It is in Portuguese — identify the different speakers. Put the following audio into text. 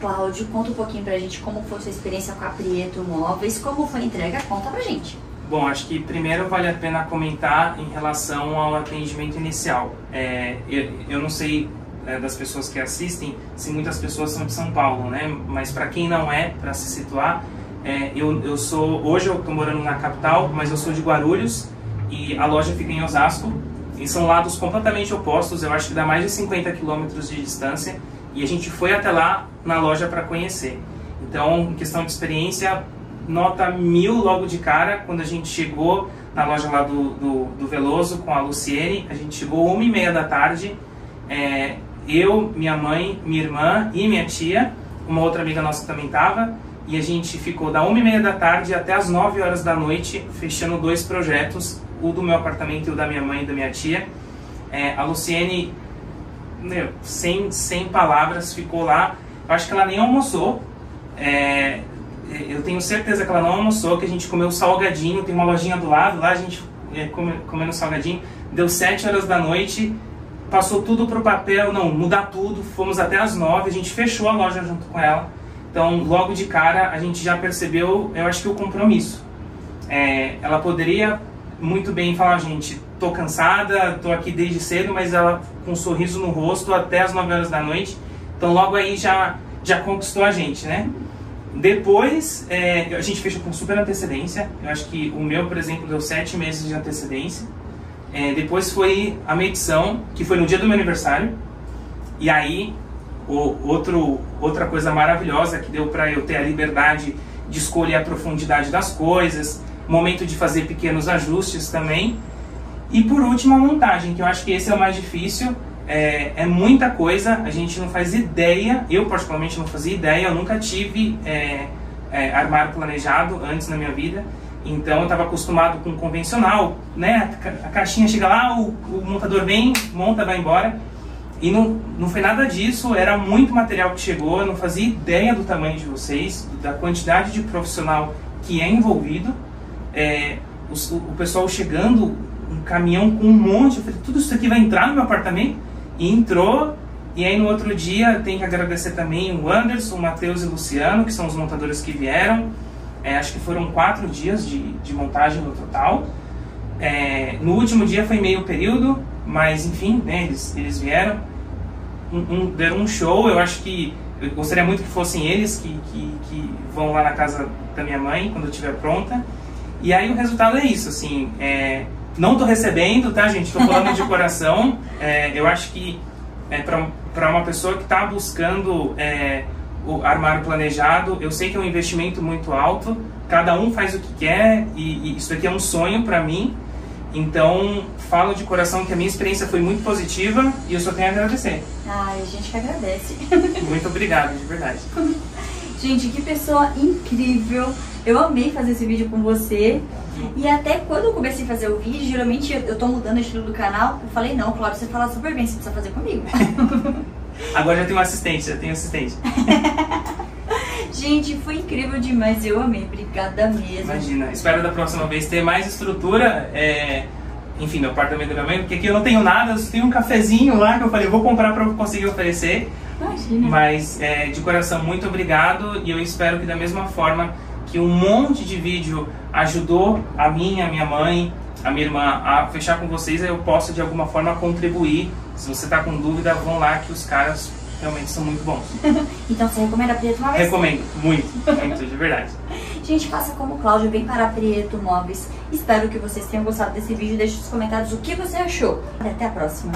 Speaker 1: Cláudio, conta um pouquinho pra gente como foi sua experiência com a Prieto Móveis, como foi a entrega, conta pra gente.
Speaker 2: Bom, acho que primeiro vale a pena comentar em relação ao atendimento inicial. É, eu, eu não sei é, das pessoas que assistem se muitas pessoas são de São Paulo, né? Mas para quem não é, para se situar, é, eu, eu sou hoje eu estou morando na capital, mas eu sou de Guarulhos e a loja fica em Osasco e são lados completamente opostos. Eu acho que dá mais de 50 quilômetros de distância e a gente foi até lá na loja para conhecer. Então, em questão de experiência, nota mil logo de cara quando a gente chegou na loja lá do, do, do Veloso com a Luciene. A gente chegou uma e meia da tarde. É, eu, minha mãe, minha irmã e minha tia, uma outra amiga nossa também estava, e a gente ficou da uma e meia da tarde até as nove horas da noite fechando dois projetos, o do meu apartamento e o da minha mãe e da minha tia. É, a Luciene meu, sem, sem palavras, ficou lá. Acho que ela nem almoçou. É, eu tenho certeza que ela não almoçou, que a gente comeu salgadinho, tem uma lojinha do lado, lá a gente é, come, comendo salgadinho. Deu sete horas da noite, passou tudo pro papel, não, mudar tudo, fomos até as nove, a gente fechou a loja junto com ela. Então, logo de cara, a gente já percebeu, eu acho que o compromisso. É, ela poderia muito bem falar, gente, tô cansada, tô aqui desde cedo, mas ela com um sorriso no rosto até as 9 horas da noite. Então logo aí já, já conquistou a gente, né? Depois, é, a gente fechou com super antecedência. Eu acho que o meu, por exemplo, deu sete meses de antecedência. É, depois foi a medição, que foi no dia do meu aniversário. E aí, o, outro, outra coisa maravilhosa que deu para eu ter a liberdade de escolher a profundidade das coisas, momento de fazer pequenos ajustes também. E por último, a montagem, que eu acho que esse é o mais difícil. É, é muita coisa, a gente não faz ideia, eu particularmente não fazia ideia, eu nunca tive é, é, armário planejado antes na minha vida. Então eu estava acostumado com o convencional, né? A caixinha chega lá, o, o, montador vem, monta, vai embora. E não, não foi nada disso, era muito material que chegou, eu não fazia ideia do tamanho de vocês, da quantidade de profissional que é envolvido. É, o, o pessoal chegando, um caminhão com um monte. Eu falei, tudo isso aqui vai entrar no meu apartamento? E entrou. E aí no outro dia tem que agradecer também o Anderson, o Matheus e o Luciano, que são os montadores que vieram. É, acho que foram quatro dias de, de montagem no total. É, no último dia foi meio período, mas enfim, né, eles, eles vieram. Um, um, deram um show, eu acho que eu gostaria muito que fossem eles que, que, que vão lá na casa da minha mãe quando estiver pronta. E aí o resultado é isso, assim, é, não tô recebendo, tá, gente? Tô falando de coração. É, eu acho que é, para uma pessoa que está buscando é, o armário planejado, eu sei que é um investimento muito alto. Cada um faz o que quer e, e isso aqui é um sonho para mim. Então, falo de coração que a minha experiência foi muito positiva e eu só tenho a agradecer.
Speaker 1: Ai, a gente que agradece.
Speaker 2: Muito obrigado, de verdade.
Speaker 1: Gente, que pessoa incrível. Eu amei fazer esse vídeo com você. E até quando eu comecei a fazer o vídeo, geralmente eu tô mudando o estilo do canal. Eu falei, não, Cláudio, você fala super bem, você precisa fazer comigo.
Speaker 2: Agora já tenho um assistente, já tenho assistente.
Speaker 1: Gente, foi incrível demais, eu amei, obrigada mesmo.
Speaker 2: Imagina, espero da próxima vez ter mais estrutura, é, enfim, no apartamento da minha mãe, porque aqui eu não tenho nada, eu tenho um cafezinho lá que eu falei, vou comprar para conseguir oferecer.
Speaker 1: Imagina.
Speaker 2: Mas é, de coração, muito obrigado e eu espero que da mesma forma que um monte de vídeo ajudou a mim, a minha mãe, a minha irmã a fechar com vocês, eu posso de alguma forma contribuir. Se você está com dúvida, vão lá que os caras realmente são muito bons.
Speaker 1: então você recomenda a Prieto Móveis?
Speaker 2: Recomendo, muito, muito, de verdade.
Speaker 1: Gente, faça como Cláudio, vem para a Prieto Móveis. Espero que vocês tenham gostado desse vídeo. Deixe nos comentários o que você achou. E até a próxima.